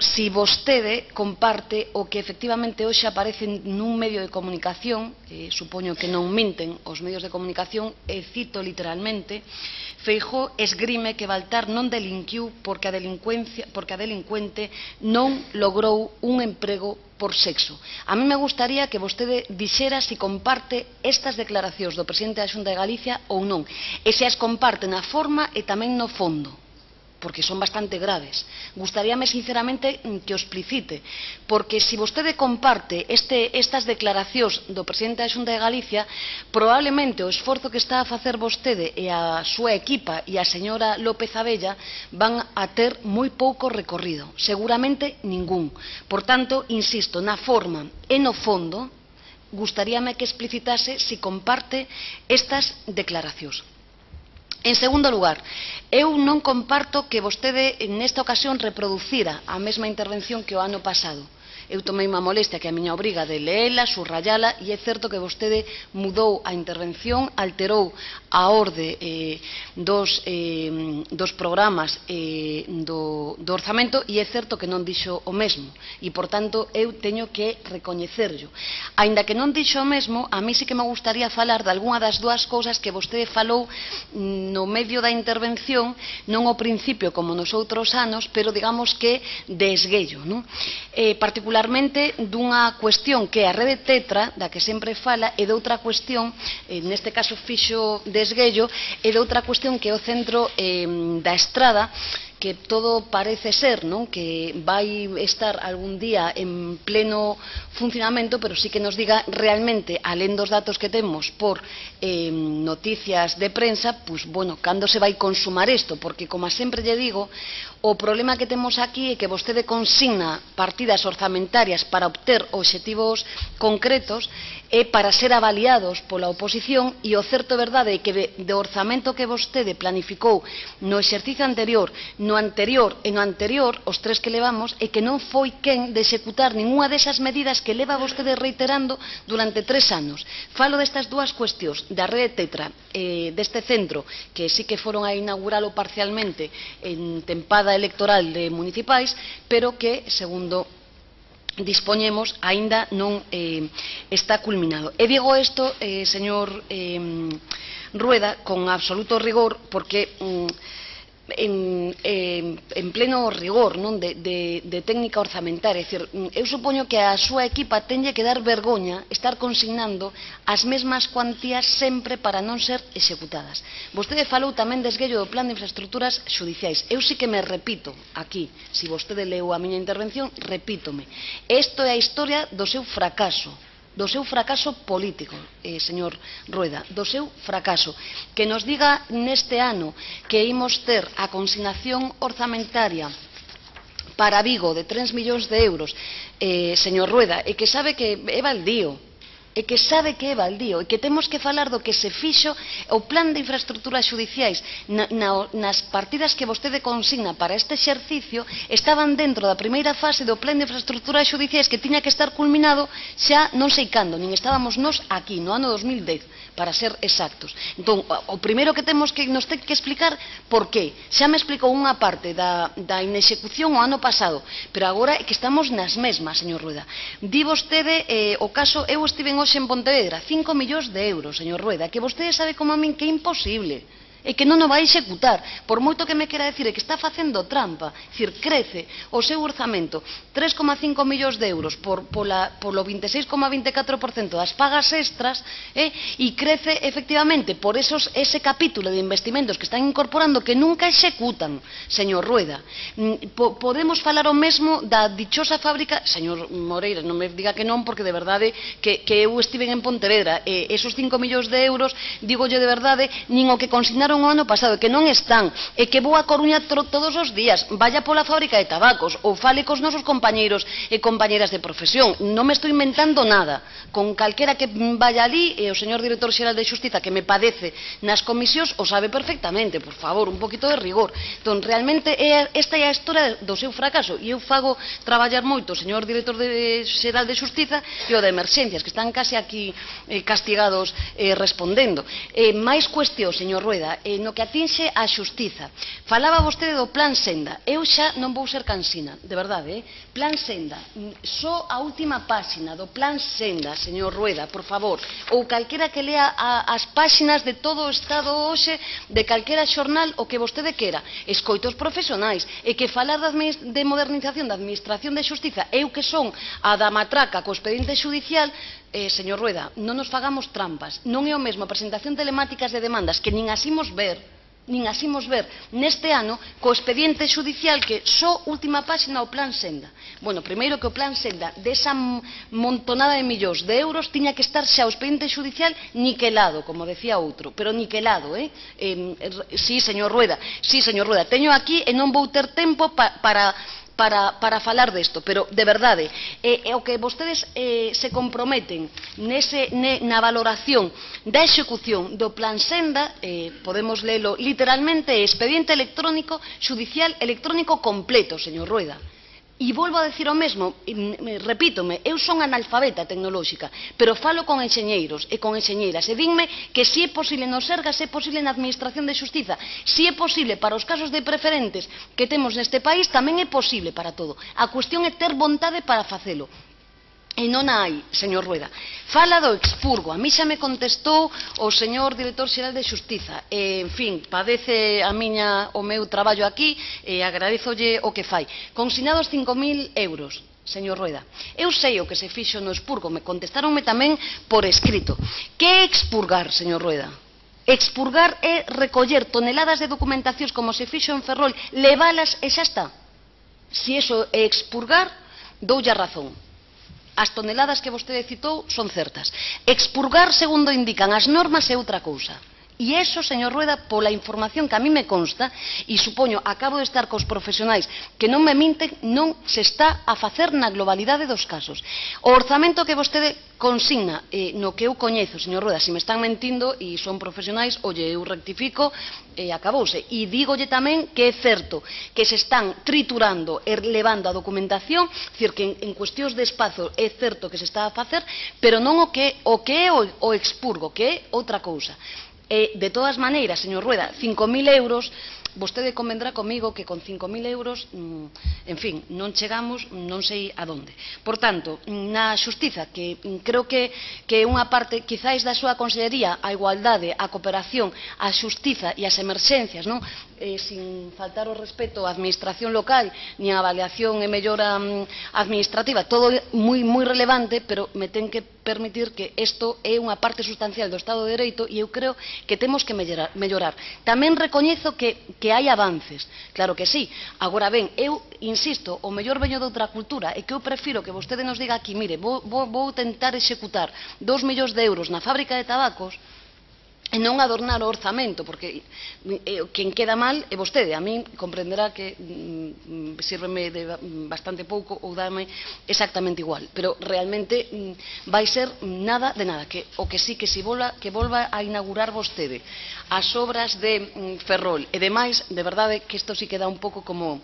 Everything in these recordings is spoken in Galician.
si vostede comparte o que efectivamente hoxe aparece nun medio de comunicación, eh, supoño que non minten os medios de comunicación, e cito literalmente, Feijó esgrime que Baltar non delinquiu porque a, delincuencia, porque a delincuente non logrou un emprego por sexo. A mí me gustaría que vostede dixera se si comparte estas declaracións do presidente da Xunta de Galicia ou non, e se as comparte na forma e tamén no fondo porque son bastante graves. Gustaríame, sinceramente, que o explicite, porque se vostede comparte este, estas declaracións do presidente da Xunta de Galicia, probablemente o esforzo que está a facer vostede e a súa equipa e a señora López Abella van a ter moi pouco recorrido, seguramente ningún. Por tanto, insisto, na forma e no fondo, gustaríame que explicitase se comparte estas declaracións. En segundo lugar, eu non comparto que vostede nesta ocasión reproducira a mesma intervención que o ano pasado eu tomei unha molestia que a miña obriga de leela, subrayala, e é certo que vostede mudou a intervención, alterou a orde eh, dos, eh, dos programas eh, do, do orzamento e é certo que non dixo o mesmo. E, por tanto, eu teño que recoñecerlo. Ainda que non dixo o mesmo, a mí sí que me gustaría falar de algunha das dúas cousas que vostede falou mm, no medio da intervención, non ao principio como nos outros anos, pero digamos que de esguello. Non? Eh, particular particularmente dunha cuestión que é a rede tetra, da que sempre fala, e doutra cuestión, eh, neste caso fixo desguello, e doutra cuestión que é o centro eh, da estrada, que todo parece ser non que vai estar algún día en pleno funcionamento, pero sí que nos diga realmente, alén dos datos que temos por eh, noticias de prensa, pues, bueno, cando se vai consumar isto, porque, como sempre lle digo, o problema que temos aquí é que vostede consigna partidas orzamentarias para obter obxectivos concretos e para ser avaliados pola oposición e o certo verdade é que de orzamento que vostede planificou no exercicio anterior no anterior, en o anterior, os tres que levamos, é que non foi quen de executar ninguna desas medidas que leva vostede reiterando durante tres anos. Falo destas dúas cuestións, da rede Tetra, eh, deste centro, que sí que foron a inauguralo parcialmente en tempada electoral de municipais, pero que, segundo dispoñemos aínda non eh, está culminado. E digo isto, eh, señor eh, Rueda, con absoluto rigor, porque... Mm, en, en, en pleno rigor non de, de, de técnica orzamentaria. É dicir, mm, eu supoño que a súa equipa tenlle que dar vergoña estar consignando as mesmas cuantías sempre para non ser executadas. Vostede falou tamén desguello do plan de infraestructuras judiciais. Eu sí que me repito aquí, se si vostede leu a miña intervención, repítome. Isto é a historia do seu fracaso do seu fracaso político, eh, señor Rueda, do seu fracaso. Que nos diga neste ano que imos ter a consignación orzamentaria para Vigo de 3 millóns de euros, eh, señor Rueda, e que sabe que é baldío, e que sabe que é baldío e que temos que falar do que se fixo o plan de infraestructuras judiciais na, na, nas partidas que vostede consigna para este exercicio estaban dentro da primeira fase do plan de infraestructuras judiciais que tiña que estar culminado xa non sei cando, nin estábamos nós aquí no ano 2010 para ser exactos. Entón, o primeiro que temos que nos ten que explicar por qué. Xa me explicou unha parte da, da inexecución o ano pasado, pero agora é que estamos nas mesmas, señor Rueda. Di vostede eh, o caso, eu estive hoxe en Pontevedra, 5 millóns de euros, señor Rueda, que vostede sabe como a min que é imposible e que non o vai executar, por moito que me quera decir, é que está facendo trampa, cir, crece o seu orzamento. 3,5 millóns de euros por, pola, polo 26,24% das pagas extras eh, e crece efectivamente por esos, ese capítulo de investimentos que están incorporando que nunca executan, señor Rueda. Mm, po, podemos falar o mesmo da dichosa fábrica, señor Moreira, non me diga que non, porque de verdade que, que eu estive en Pontevedra, eh, esos 5 millóns de euros, digo yo de verdade, nin o que consignar empezaron o ano pasado e que non están e que vou a Coruña todos os días vaya pola fábrica de tabacos ou fale cos nosos compañeiros e compañeras de profesión. Non me estou inventando nada. Con calquera que vaya ali e o señor director xeral de Xustiza que me padece nas comisións o sabe perfectamente por favor, un poquito de rigor. Entón realmente é, esta é a historia do seu fracaso e eu fago traballar moito o señor director de, xeral de Xustiza e o de emerxencias que están case aquí eh, castigados eh, respondendo. Eh, máis cuestión, señor Rueda eh, no que atinxe a xustiza. Falaba vostede do plan senda. Eu xa non vou ser cansina, de verdade, eh? Plan senda. Mm, só a última páxina do plan senda, señor Rueda, por favor, ou calquera que lea a, as páxinas de todo o Estado hoxe, de calquera xornal, o que vostede quera. Escoitos profesionais, e que falar de modernización da Administración de Xustiza, eu que son a da matraca co expediente judicial, eh, señor Rueda, non nos fagamos trampas. Non é o mesmo a presentación telemáticas de demandas que nin asimos ver, nin asimos ver neste ano co expediente judicial que só última páxina o plan Senda. Bueno, primeiro que o plan Senda desa montonada de millóns de euros tiña que estar xa o expediente judicial niquelado, como decía outro, pero niquelado, eh? eh sí, señor Rueda, sí, señor Rueda, teño aquí e non vou ter tempo pa, para para, para falar desto, pero de verdade, é, eh, o que vostedes eh, se comprometen nese, ne, na valoración da execución do plan Senda, eh, podemos lelo literalmente, expediente electrónico, judicial electrónico completo, señor Rueda. E volvo a decir o mesmo, repítome, eu son analfabeta tecnolóxica, pero falo con enxeñeiros e con enxeñeiras e dinme que se é posible no Sergas, se é posible na Administración de Xustiza, se é posible para os casos de preferentes que temos neste país, tamén é posible para todo. A cuestión é ter vontade para facelo. E non hai, señor Rueda. Fala do expurgo. A mí xa me contestou o señor director xeral de Xustiza. E, en fin, padece a miña o meu traballo aquí e agradezolle o que fai. Consignados 5.000 euros señor Rueda. Eu sei o que se fixo no expurgo, me contestaronme tamén por escrito. Que expurgar, señor Rueda? Expurgar é recoller toneladas de documentacións como se fixo en Ferrol, leválas e xa está. Si eso é expurgar, doulle a razón as toneladas que vostede citou son certas. Expurgar, segundo indican as normas, é outra cousa. E eso, señor Rueda, pola información que a mí me consta, e supoño, acabo de estar cos profesionais que non me minten, non se está a facer na globalidade dos casos. O orzamento que vostede consigna, eh, no que eu coñezo, señor Rueda, se me están mentindo e son profesionais, olle, eu rectifico, e eh, acabouse. E dígolle tamén que é certo que se están triturando e levando a documentación, dicir que en, en cuestións de espazo é certo que se está a facer, pero non o que, o que é o, o expurgo, que é outra cousa. E, de todas maneiras, señor Rueda, 5.000 euros, vostede convendrá comigo que con 5.000 euros, mm, en fin, non chegamos, non sei a donde. Por tanto, mm, na xustiza, que mm, creo que, que unha parte, quizáis da súa consellería, a igualdade, a cooperación, a xustiza e as emerxencias, non? eh, sin faltar o respeto á administración local ni a avaliación e mellora mm, administrativa, todo moi moi relevante, pero me ten que permitir que isto é unha parte sustancial do Estado de Dereito e eu creo que temos que mellorar. mellorar. Tamén recoñezo que, que hai avances, claro que sí. Agora ben, eu insisto, o mellor veño de outra cultura e que eu prefiro que vostede nos diga aquí, mire, vou, vou, vou tentar executar dos millóns de euros na fábrica de tabacos, e non adornar o orzamento, porque eh, quen queda mal é vostede. A min comprenderá que mm, mm sírveme de mm, bastante pouco ou dame exactamente igual, pero realmente mm, vai ser nada de nada, que o que sí que si vola, que volva a inaugurar vostede as obras de mm, Ferrol e demais, de verdade que isto sí queda un pouco como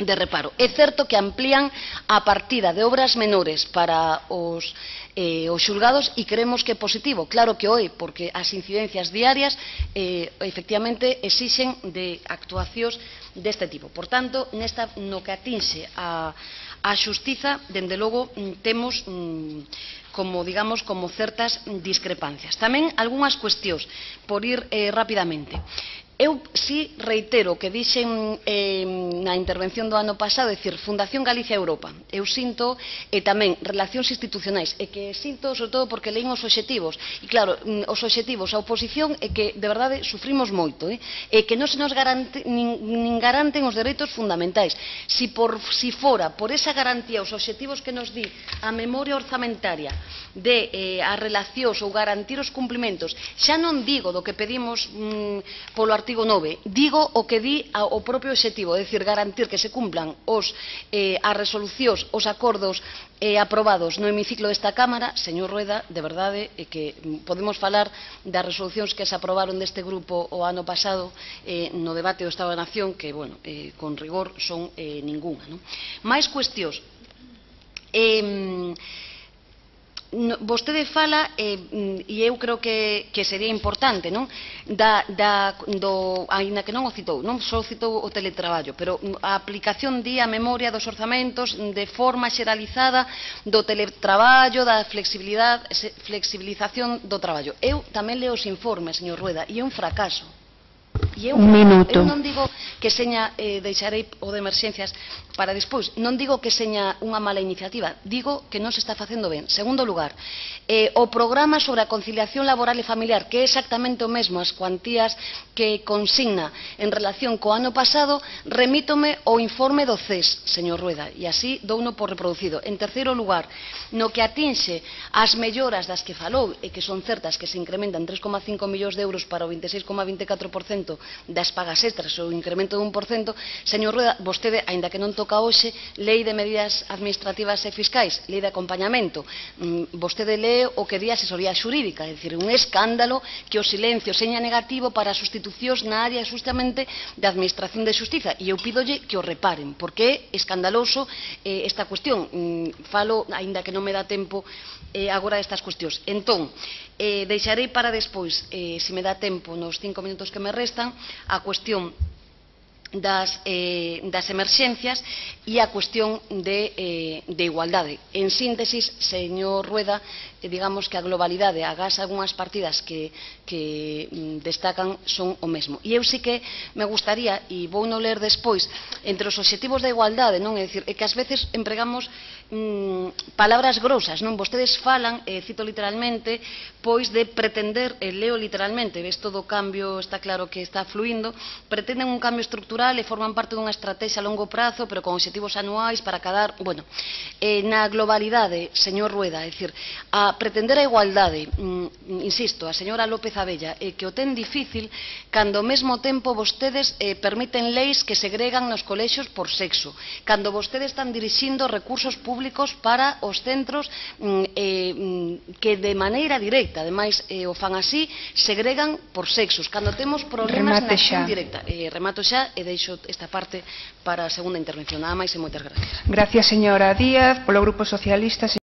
de reparo. É certo que amplían a partida de obras menores para os, eh, os xulgados e creemos que é positivo. Claro que hoy, porque as incidencias diarias eh, efectivamente exixen de actuacións deste tipo. Por tanto, nesta, no que atinxe a, a xustiza, dende logo, mm, temos mm, como, digamos, como certas discrepancias. Tamén algunhas cuestións, por ir eh, rapidamente. Eu sí reitero que dixen eh, na intervención do ano pasado, decir, Fundación Galicia Europa. Eu sinto e eh, tamén relacións institucionais, e que sinto, sobre todo, porque leín os obxectivos. E claro, mm, os obxectivos, a oposición é que, de verdade, sufrimos moito, eh? e que non se nos garante, nin, nin garanten os dereitos fundamentais. Si, por, si fora por esa garantía os obxectivos que nos di a memoria orzamentaria de eh, as relacións ou garantir os cumplimentos, xa non digo do que pedimos mm, polo artigo artigo 9. Digo o que di ao propio objetivo, é dicir, garantir que se cumplan os, eh, as resolucións, os acordos eh, aprobados no hemiciclo desta Cámara. Señor Rueda, de verdade, é que mm, podemos falar das resolucións que se aprobaron deste grupo o ano pasado eh, no debate do Estado da Nación, que, bueno, eh, con rigor son eh, ninguna. Non? Mais cuestións. Eh, no, vostede fala, eh, e eu creo que, que sería importante, non? Da, da, do, ainda que non o citou, non só citou o teletraballo, pero mm, a aplicación di a memoria dos orzamentos de forma xeralizada do teletraballo, da flexibilidade, flexibilización do traballo. Eu tamén leo os informes, señor Rueda, e é un fracaso E eu, un minuto. Eu non digo que seña, eh, deixarei o de emerxencias para despois, non digo que seña unha mala iniciativa, digo que non se está facendo ben. Segundo lugar, eh, o programa sobre a conciliación laboral e familiar, que é exactamente o mesmo as cuantías que consigna en relación co ano pasado, remítome o informe do CES, señor Rueda, e así douno por reproducido. En terceiro lugar, no que atinxe as melloras das que falou, e que son certas que se incrementan 3,5 millóns de euros para o 26,24% das pagas extras ou incremento de 1%, señor Rueda, vostede, aínda que non toca hoxe, lei de medidas administrativas e fiscais, lei de acompañamento, mm, vostede lee o que di a asesoría xurídica, é dicir, un escándalo que o silencio seña negativo para sustitucións na área justamente da Administración de Justiza, e eu pídolle que o reparen, porque é escandaloso eh, esta cuestión. Mm, falo, aínda que non me dá tempo, eh, agora destas cuestións. Entón, Eh, deixarei para despois, eh, se me dá tempo, nos cinco minutos que me restan, a cuestión das, eh, das emerxencias e a cuestión de, eh, de igualdade. En síntesis, señor Rueda, eh, digamos que a globalidade, agás algunhas partidas que, que mm, destacan son o mesmo. E eu sí que me gustaría, e vou non ler despois, entre os obxectivos da igualdade, non? É, dicir, é que ás veces empregamos mm, palabras grosas, non? Vostedes falan, eh, cito literalmente, pois de pretender, eh, leo literalmente, ves todo o cambio, está claro que está fluindo, pretenden un cambio estructural e forman parte dunha estrategia a longo prazo, pero con obxectivos anuais para cadar, bueno, eh, na globalidade, señor Rueda, é dicir, a pretender a igualdade, mm, insisto, a señora López Abella, eh, que o ten difícil cando ao mesmo tempo vostedes eh, permiten leis que segregan nos colexos por sexo, cando vostedes están dirixindo recursos públicos públicos para os centros mm, eh, mm, que de maneira directa, ademais eh, o fan así, segregan por sexos. Cando temos problemas Remate na acción directa. Eh, remato xa e deixo esta parte para a segunda intervención. Nada máis e moitas gracias. Gracias, señora Díaz. Polo Grupo Socialista,